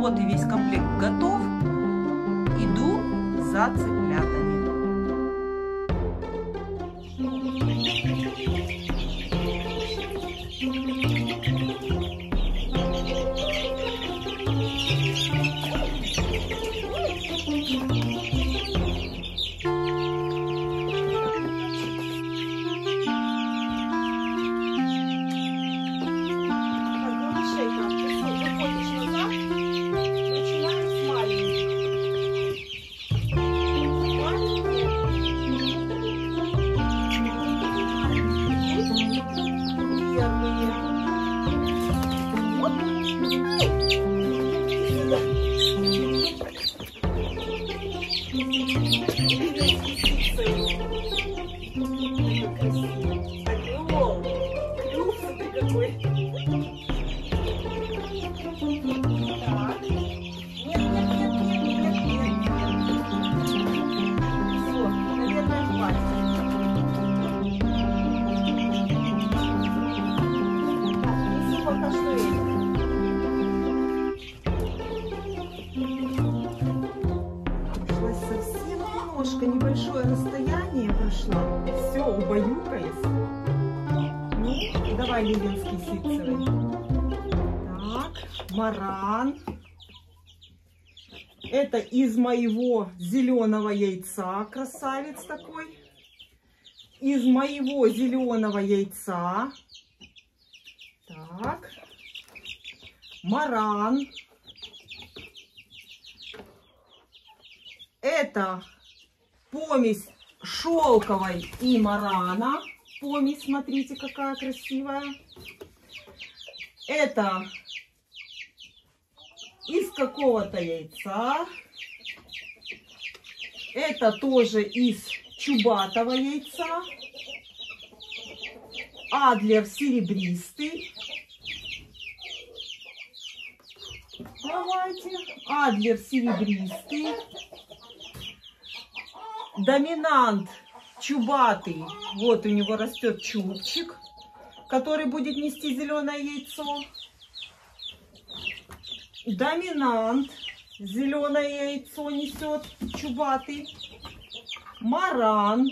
Вот и весь комплект готов. Иду за зацеплять. Убаюкаясь. Ну, давай ливенский ситцевый. Так, маран. Это из моего зеленого яйца, красавец такой. Из моего зеленого яйца. Так. Маран. Это помесь шелковой и марана. Помесь, смотрите, какая красивая. Это из какого-то яйца. Это тоже из чубатого яйца. Адлер серебристый. Давайте. Адлер серебристый. Доминант чубатый. Вот у него растет чубчик, который будет нести зеленое яйцо. Доминант. Зеленое яйцо несет чубатый. Маран.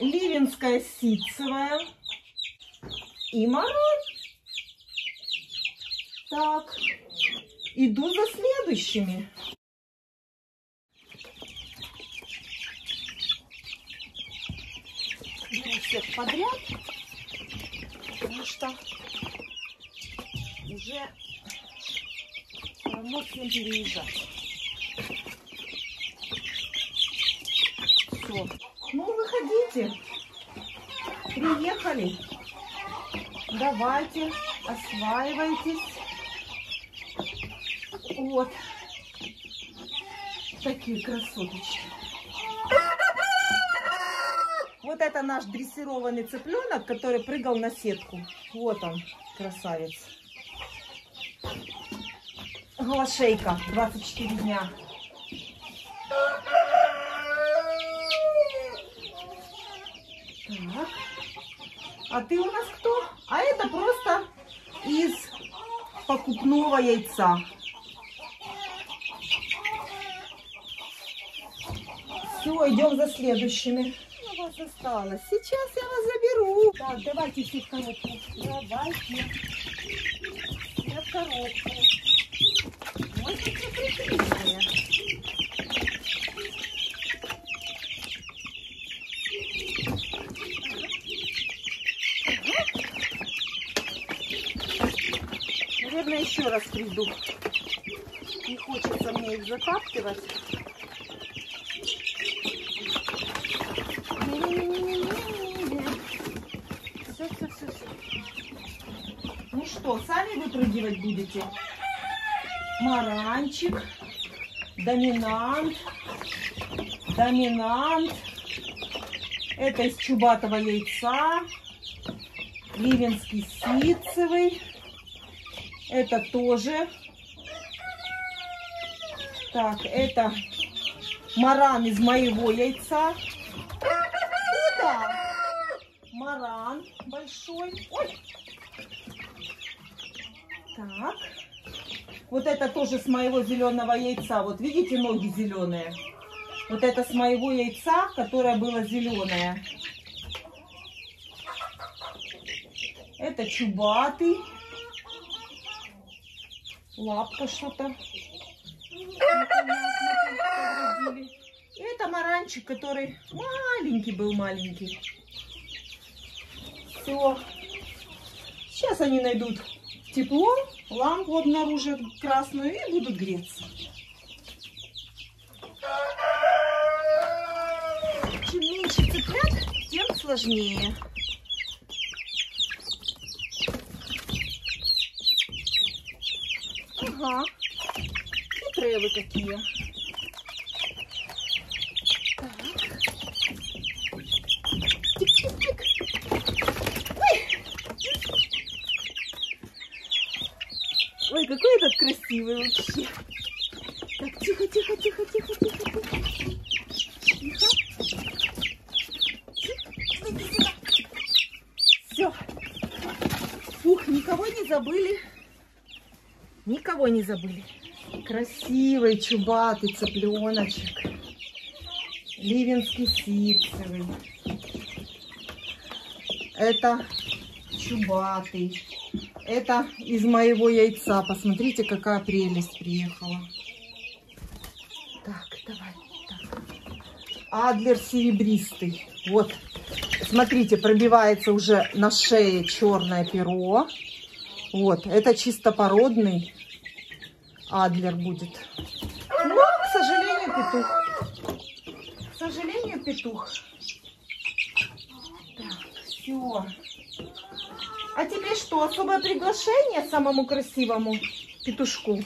Ливенская ситцевая. И маран. Так. Иду за следующими. Подряд, потому что уже равно всем переезжать. Все. Ну, выходите. Приехали. Давайте, осваивайтесь. Вот. Такие красоточки. Вот это наш дрессированный цыпленок, который прыгал на сетку. Вот он, красавец. Голошейка, 24 дня. Так. А ты у нас кто? А это просто из покупного яйца. Все, идем за следующими. Вас осталось. Сейчас я вас заберу. Так, давайте все в коробку. Давайте. Все в коробку. Ой, какие прикрытые. Наверное, еще раз приду. Не хочется мне их затаптывать. Все, все, все, все. Ну что, сами выпрыгивать будете? Маранчик, доминант, доминант. Это из чубатого яйца. Ливенский ситцевый. Это тоже. Так, это маран из моего яйца. Куда? Маран большой. Ой. Так. Вот это тоже с моего зеленого яйца. Вот видите, ноги зеленые. Вот это с моего яйца, которое было зеленое. Это чубатый. Лапка что-то. Это маранчик, который маленький был, маленький. Все. Сейчас они найдут тепло, лампу обнаружат красную и будут греться. Чем меньше цыплят, тем сложнее. Ага. Хитрые вы какие. Так. Тик-тик-тик. Ой. Ой, какой этот красивый вообще. Так, тихо, тихо, тихо, тихо, тихо, тихо. Тихо. Все. Ух, никого не забыли. Никого не забыли. Красивый, чубатый цыпленочек. Ливенский ситцевый. Это чубатый. Это из моего яйца. Посмотрите, какая прелесть приехала. Так, давай. Так. Адлер серебристый. Вот. Смотрите, пробивается уже на шее черное перо. Вот, это чистопородный адлер будет. Но, к сожалению, петух. К сожалению, петух. Так, все. Что, особое приглашение самому красивому петушку?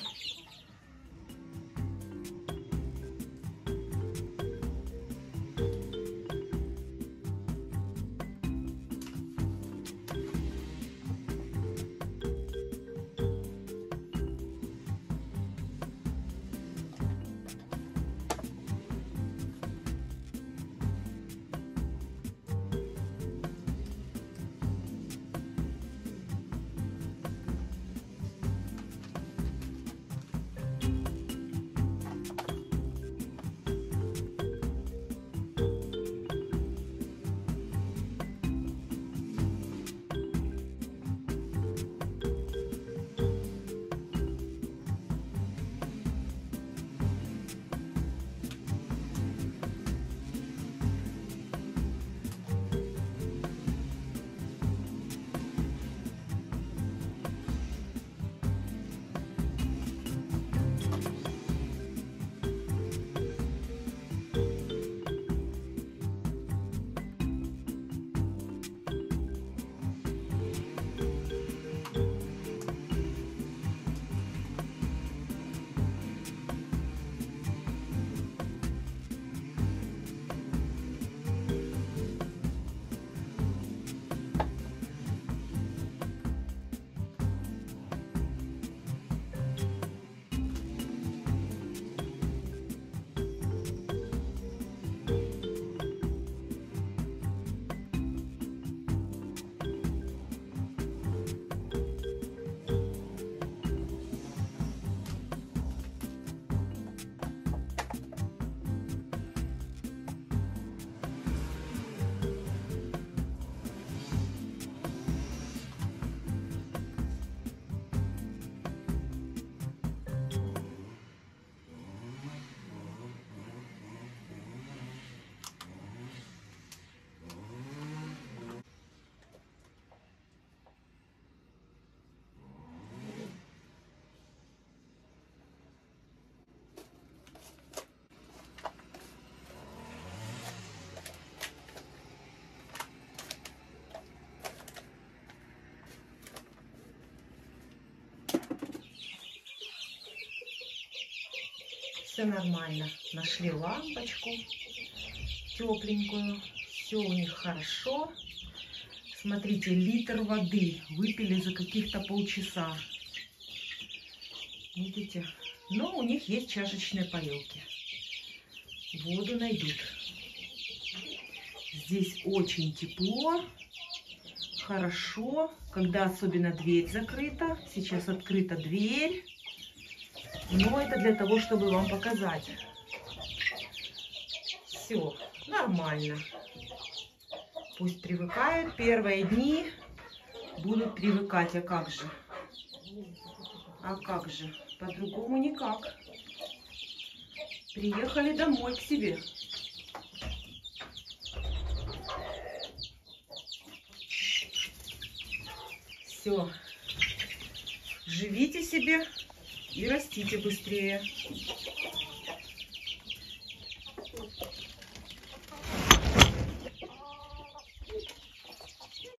Все нормально. Нашли лампочку тепленькую. Все у них хорошо. Смотрите, литр воды выпили за каких-то полчаса. Видите? Но у них есть чашечные поилки. Воду найдут. Здесь очень тепло, хорошо, когда особенно дверь закрыта. Сейчас открыта дверь. Но это для того, чтобы вам показать. Все, нормально. Пусть привыкают. Первые дни будут привыкать. А как же? А как же? По-другому никак. Приехали домой к себе. Все. Живите себе и растите быстрее.